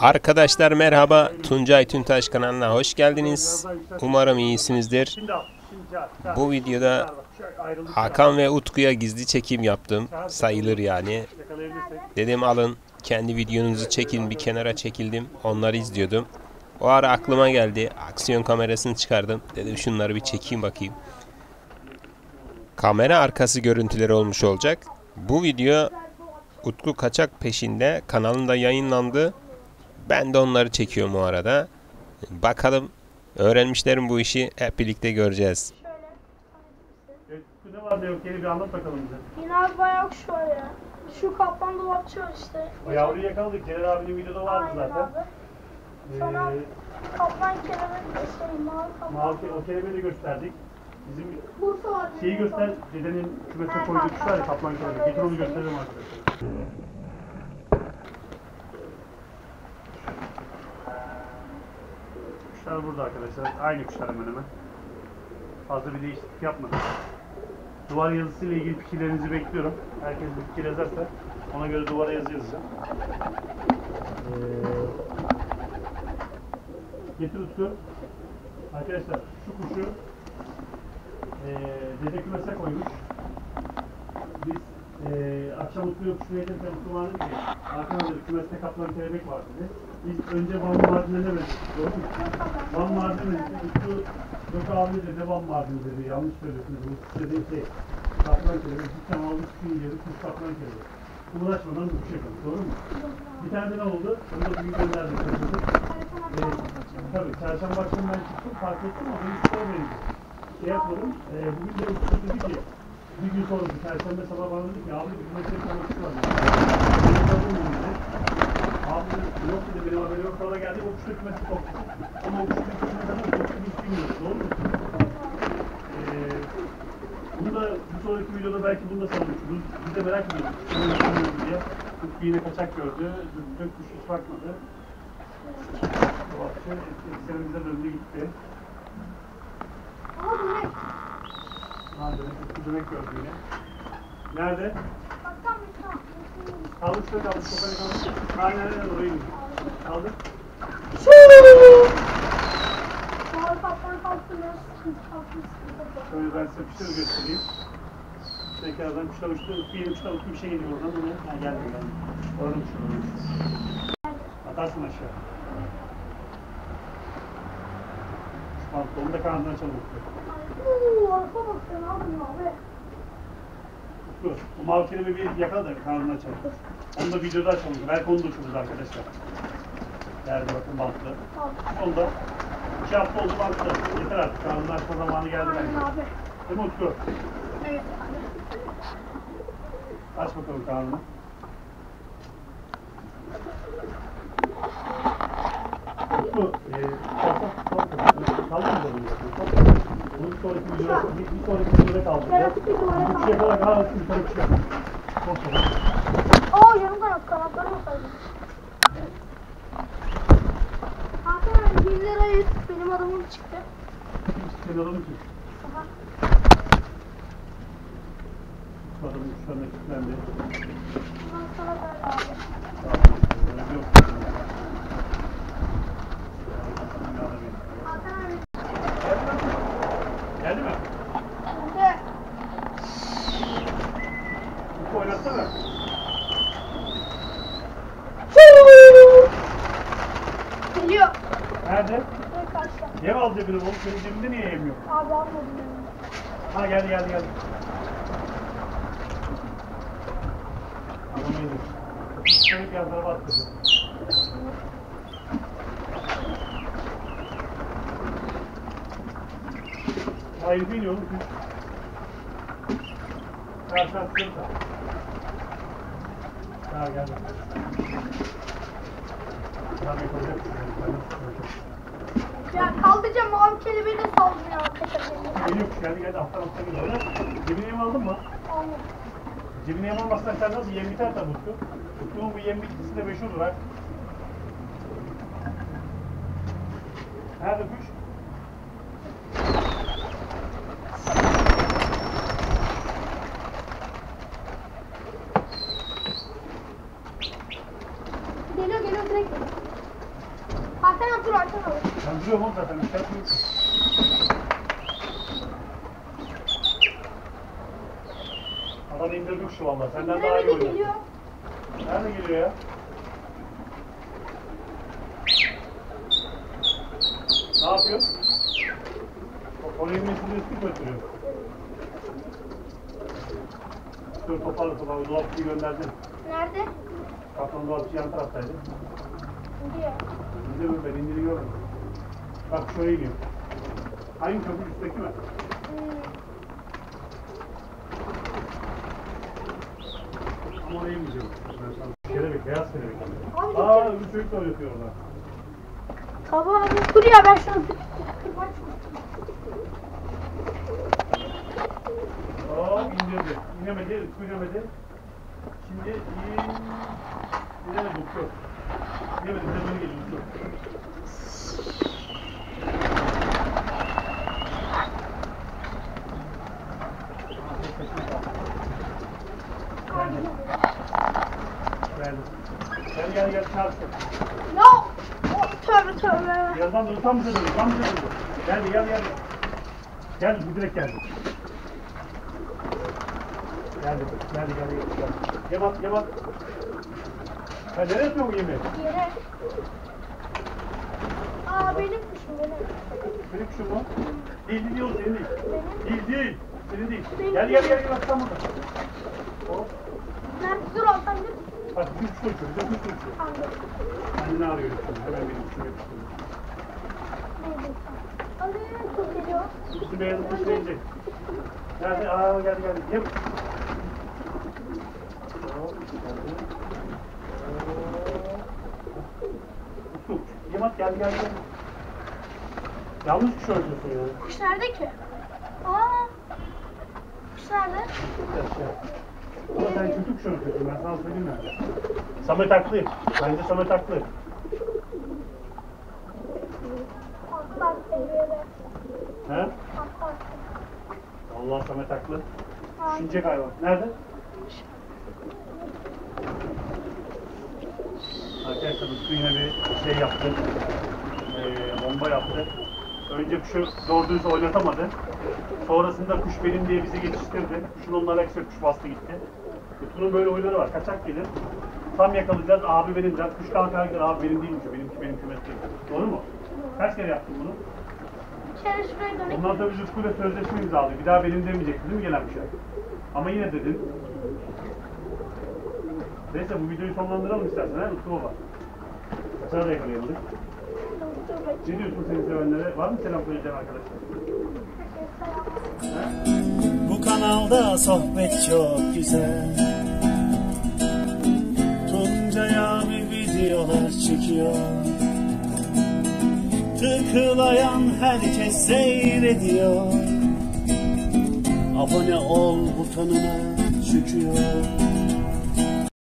Arkadaşlar merhaba. Tuncay Tüntaş kanalına hoş geldiniz. Umarım iyisinizdir. Bu videoda Hakan ve Utku'ya gizli çekim yaptım. Sayılır yani. Dedim alın kendi videonuzu çekin bir kenara çekildim. Onları izliyordum. O ara aklıma geldi. Aksiyon kamerasını çıkardım. Dedim şunları bir çekeyim bakayım. Kamera arkası görüntüleri olmuş olacak. Bu video Utku Kaçak peşinde kanalında yayınlandı. Ben de onları çekiyorum o arada. Bakalım öğrenmişlerim bu işi hep birlikte göreceğiz. Evet, Ne var ne yok yeni bir anlat bakalım bize. Yine bayağı kuş var ya. Şu kaplan dolapçı var işte. O yavruyu yakaladık. Celal abinin videoda vardı Aynen zaten. abi. Sonra kaplan kelebek de şey mavi kaplan. Mavi o kelebeği de gösterdik. Bizim Bursa var. şeyi göster. Dedenin kümese koyduğu kuş var ya kaplan kelebek. Getir onu gösterelim arkadaşlar. Kuşlar burada arkadaşlar. Aynı kuşlar hemen hemen. Fazla bir değişiklik yapmadık. Duvar yazısıyla ilgili fikirlerinizi bekliyorum. Herkes bir fikir yazarsa ona göre duvara yazı yazacağım. Ee, getir Utku. Arkadaşlar şu kuşu ee, dede kümese koymuş. Biz ee, akşam Utku'ya kuşu verirken Utku dedi ki dedi kümeste kaplan kelebek var dedi. Biz önce Van Mardin'e verdik. Doğru mu? Van Mardin dedi. Utku yok abi dedi Van Mardin dedi. Yanlış söylüyorsunuz. Bu dediği şey kaplan kelebek. Cidden aldık kuşun yeri kuş kaplan kelebek. Uğraşmadan bir kuş yapalım. Doğru mu? Bir tane de ne oldu? Onu da bugün gönderdik. Ee, tabii çarşamba akşamı ben çıktım fark ettim ama ben spor verdim. Şey yapmadım. E, bugün de Utku dedi ki bir gün sonra Perşembe sabah bana dedi ki abi bir meslek konuşu var. Benim dedi. Abi yok dedi benim haberim yok. Sonra geldi o kuşla kümesi koptu. Ama o kuşla kümesi kadar koptu hiç bilmiyoruz. Doğru mu? Ee, bunu da bir sonraki videoda belki bunu da savunuruz. Biz de merak ediyoruz. Diye. Utku yine kaçak gördü. Dün kuş hiç bakmadı. Dolapçı eksenimize döndü gitti. Bu ne? Ha demek Utku demek gördü yine. Nerede? Baktan bir tane. Kaldı şurada kaldı. Sokakta kaldı. Aynen aynen oraya gidiyor. Kaldı. Mavi kaplan kalktı biraz sıkıntı kalktı sıkıntı. Şöyle ben size kuşları göstereyim. Tekrardan kuşlar uçtu. Bir yeni kuşlar uçtu bir şey geliyor oradan. Onu ha, geldi geldi. Oranın kuşları. Atarsın aşağı. Şu pantolonu da kanadından çalın. Uuu arka bak sen abi Utku. O mavi kelime bir yakala da kanadından çalın. Onu da videoda açalım. Belki onu da uçururuz arkadaşlar. Geldi bakın bantlı. Onu da iki hafta oldu bantlı. Yeter artık. Kanadını açma zamanı geldi Aynen abi. Değil mi Utku? Evet abi. Aç bakalım karnını. Utku, kalk, kalk, kalk, kalk mı ya? Bunu bir sonraki videoda, bir, bir sonraki videoda kaldıracağız. Bir şey kadar bir sonraki şey. Çok çok. Aa yarım kanat kanatları olsaydı. Hakan abi 1 lirayı benim adamım çıktı. Senin adamın kim? Aha. Adamın kuşlarına kilitlendi. Bundan sana ver abi. Yok. Hakan abi Geldi mi? de Utku oynatsana. geliyor. Nerede? Yem al cebine oğlum. Senin cebinde niye yem yok? Abi almadım. Ha geldi geldi geldi. Adamı yedim. Çocuk yan tarafa attı. Hayır değil oğlum. Karşı attırır da. Ha geldi. Tamam yapacak. Ya kaldıracağım mavi kelebeği de saldırıyor arkadaşlar. Geliyor geldi geldi alttan alttan geliyor. Cebine yem aldın mı? Almadım. Cebine yem almazsan sen nasıl yem biter tabii Utku. Utku'nun bu yem bitkisi de meşhurdur ha. Nerede kuş? Geliyor geliyor direkt. Hakan dur Hakan abi. Ben duruyorum oğlum zaten. Bir şey yapmıyorum. Adam indirdik şu valla. Senden daha iyi oynuyor. geliyor? Nerede geliyor ya? Ne yapıyor? O Oraya inmesini üstü götürüyor. Dur toparla toparla. Dolapçıyı gönderdin. Nerede? Kaplan dolapçı yan taraftaydı. Gidiyor. İndirme ben indiriyorum. Bak şuraya iniyor. Hangi köprü üstteki mi? Ama oraya inmeyeceğim. Kelebek, beyaz kelebek. Aa, bir çocuk da oynatıyor orada. Dur ya ben şunu kırmak Aa indirdi. İnemedi, Utku inemedi. Şimdi in... İnemedi Utku. İnemedi, bize böyle geliyor Utku. Geldi. Gel gel gel çarpsın. Ya oh, tövbe Yazdan dur, tam dönüyor, tam dönüyor. Geldi, gel gel. Gel, bu direkt geldi. Geldi, geldi, geldi, geldi. Yaman, yaman. Ha nereye yapıyorsun bu yemeği? Yere. Aa benim kuşum benim. Benim kuşum mu? Değil, değil, değil, senin değil. Benim. Değil, değil. Senin değil. Benim. Gel, gel, gel, gel, bak tam burada. Hop. Nerede? Dur Hakan dur. Bak, bir kuş uçuyor, bir kuş uçuyor. Anladım. Kendini arıyor hemen benim kuşum yapıştırıyor. Üstü beyazı kuş gelecek. Geldi, aa geldi, geldi. Yap. Hop, geldi. Utku, Yaman gel gel gel. Yanlış kuş öldürsün ya. Kuş nerede ki? Aa. Kuş nerede? Ama sen kötü kuş öldürsün ben sana söyleyeyim mi? Samet haklı. Bence Samet haklı. He? Allah Samet haklı. Düşünecek hayvan. Nerede? Arkadaşlar Utku yine bir şey yaptı. Ee, bomba yaptı. Önce kuşu doğru dürüst oynatamadı. Sonrasında kuş benim diye bizi geçiştirdi. Kuşun onunla alakası kuş bastı gitti. Utku'nun böyle huyları var. Kaçak gelir. Tam yakalayacağız. Abi benim der. Kuş kalkar gider. Abi benim değilmiş. Benimki benim kümes değil. Doğru mu? Kaç kere yaptın bunu? Bir dönük. Ondan sonra biz Utku'yla sözleşme imzaladık. Bir daha benim demeyecektin değil mi gelen bir şey? Ama yine dedin. Neyse bu videoyu sonlandıralım istersen ha Utku baba. Sana da yakalayalım. Ne diyorsun senin sevenlere? Var mı selam söyleyeceğin arkadaşlar? Bu kanalda sohbet çok güzel Tuncay abi videolar çekiyor Tıklayan herkes seyrediyor. Abone ol butonuna çıkıyor